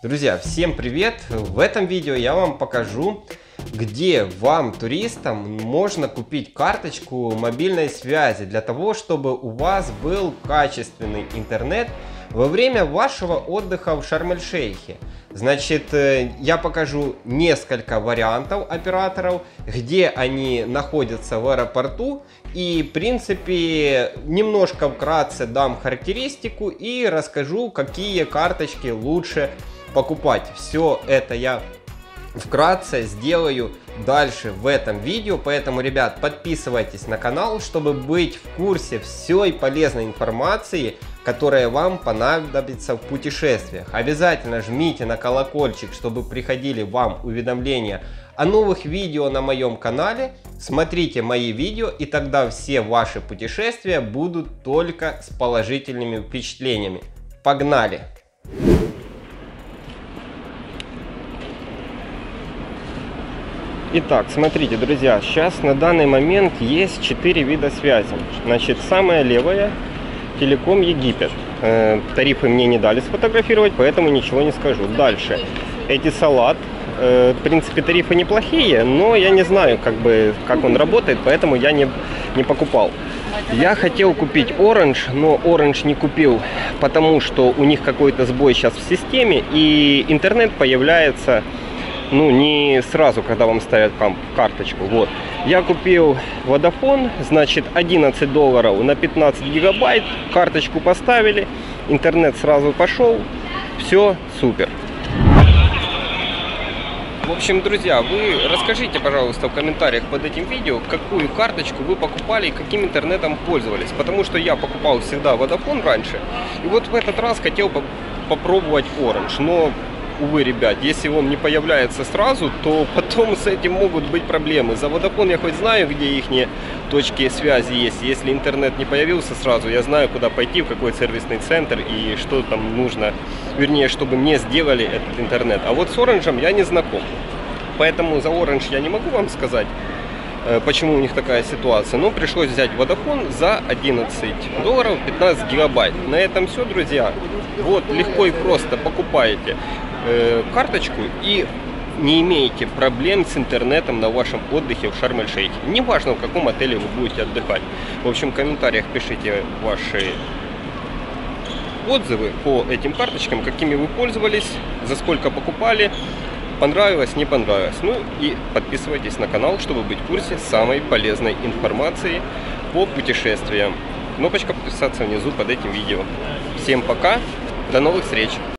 Друзья, всем привет! В этом видео я вам покажу, где вам, туристам, можно купить карточку мобильной связи для того, чтобы у вас был качественный интернет во время вашего отдыха в Шарм-эль-Шейхе. Значит, э, я покажу несколько вариантов операторов, где они находятся в аэропорту. И, в принципе, немножко вкратце дам характеристику и расскажу, какие карточки лучше покупать. Все это я вкратце сделаю дальше в этом видео. Поэтому, ребят, подписывайтесь на канал, чтобы быть в курсе всей полезной информации, которая вам понадобится в путешествиях. Обязательно жмите на колокольчик, чтобы приходили вам уведомления о новых видео на моем канале. Смотрите мои видео, и тогда все ваши путешествия будут только с положительными впечатлениями. Погнали! Итак, смотрите, друзья, сейчас на данный момент есть 4 вида связи. Значит, самая левая Телеком Египет. Э, тарифы мне не дали сфотографировать, поэтому ничего не скажу. Дальше. Эти салат. Э, в принципе, тарифы неплохие, но я не знаю, как бы, как он работает, поэтому я не, не покупал. Я хотел купить Orange, но Orange не купил, потому что у них какой-то сбой сейчас в системе, и интернет появляется ну, не сразу, когда вам ставят карточку. Вот. Я купил Vodafone, значит, 11 долларов на 15 гигабайт. Карточку поставили, интернет сразу пошел. Все супер. В общем, друзья, вы расскажите, пожалуйста, в комментариях под этим видео, какую карточку вы покупали и каким интернетом пользовались. Потому что я покупал всегда Vodafone раньше. И вот в этот раз хотел попробовать Orange. Но увы, ребят, если он не появляется сразу, то потом с этим могут быть проблемы. За Vodafone я хоть знаю, где их точки связи есть. Если интернет не появился сразу, я знаю, куда пойти, в какой сервисный центр и что там нужно, вернее, чтобы мне сделали этот интернет. А вот с Orange я не знаком. Поэтому за Orange я не могу вам сказать, э, почему у них такая ситуация. Но пришлось взять Vodafone за 11 долларов 15 гигабайт. На этом все, друзья. Вот, легко и просто покупаете э, карточку и не имеете проблем с интернетом на вашем отдыхе в Шарм-эль-Шейхе. Неважно, в каком отеле вы будете отдыхать. В общем, в комментариях пишите ваши отзывы по этим карточкам, какими вы пользовались, за сколько покупали, понравилось, не понравилось. Ну и подписывайтесь на канал, чтобы быть в курсе самой полезной информации по путешествиям. Кнопочка подписаться внизу под этим видео. Всем пока, до новых встреч!